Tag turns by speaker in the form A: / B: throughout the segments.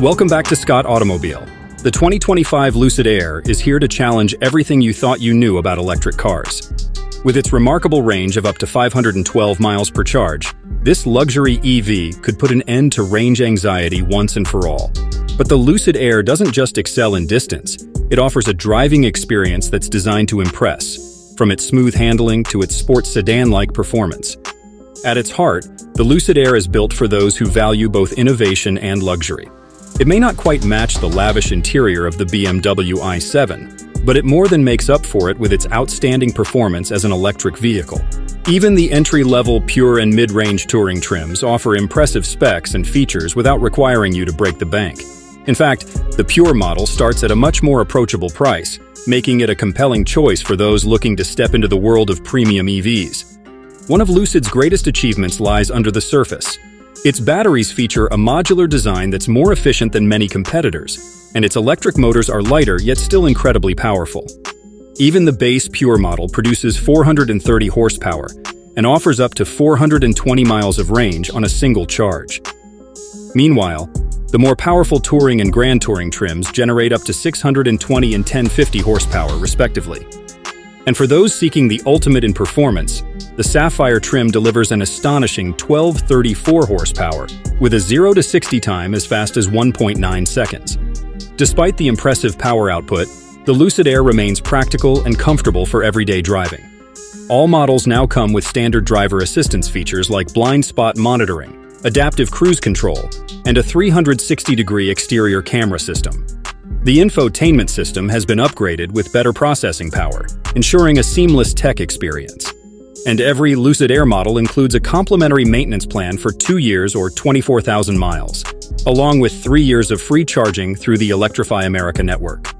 A: Welcome back to Scott Automobile. The 2025 Lucid Air is here to challenge everything you thought you knew about electric cars. With its remarkable range of up to 512 miles per charge, this luxury EV could put an end to range anxiety once and for all. But the Lucid Air doesn't just excel in distance, it offers a driving experience that's designed to impress, from its smooth handling to its sports sedan-like performance. At its heart, the Lucid Air is built for those who value both innovation and luxury. It may not quite match the lavish interior of the BMW i7, but it more than makes up for it with its outstanding performance as an electric vehicle. Even the entry-level pure and mid-range touring trims offer impressive specs and features without requiring you to break the bank. In fact, the Pure model starts at a much more approachable price, making it a compelling choice for those looking to step into the world of premium EVs. One of Lucid's greatest achievements lies under the surface, its batteries feature a modular design that's more efficient than many competitors, and its electric motors are lighter yet still incredibly powerful. Even the base Pure model produces 430 horsepower and offers up to 420 miles of range on a single charge. Meanwhile, the more powerful Touring and Grand Touring trims generate up to 620 and 1050 horsepower, respectively. And for those seeking the ultimate in performance, the Sapphire trim delivers an astonishing 1234 horsepower, with a 0 to 60 time as fast as 1.9 seconds. Despite the impressive power output, the Lucid Air remains practical and comfortable for everyday driving. All models now come with standard driver assistance features like blind spot monitoring, adaptive cruise control, and a 360-degree exterior camera system. The infotainment system has been upgraded with better processing power, ensuring a seamless tech experience. And every Lucid Air model includes a complimentary maintenance plan for two years or 24,000 miles, along with three years of free charging through the Electrify America network.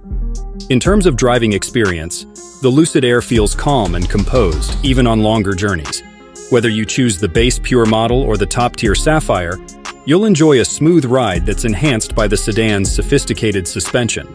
A: In terms of driving experience, the Lucid Air feels calm and composed, even on longer journeys. Whether you choose the base Pure model or the top-tier Sapphire, You'll enjoy a smooth ride that's enhanced by the sedan's sophisticated suspension.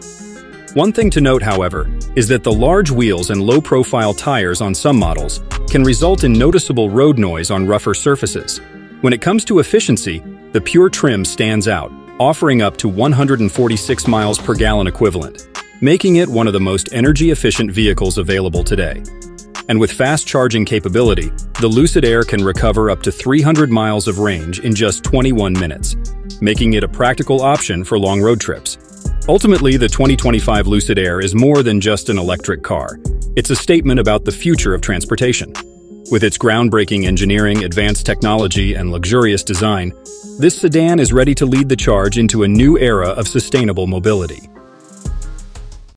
A: One thing to note, however, is that the large wheels and low-profile tires on some models can result in noticeable road noise on rougher surfaces. When it comes to efficiency, the Pure trim stands out, offering up to 146 miles per gallon equivalent, making it one of the most energy-efficient vehicles available today. And with fast charging capability, the Lucid Air can recover up to 300 miles of range in just 21 minutes, making it a practical option for long road trips. Ultimately, the 2025 Lucid Air is more than just an electric car. It's a statement about the future of transportation. With its groundbreaking engineering, advanced technology, and luxurious design, this sedan is ready to lead the charge into a new era of sustainable mobility.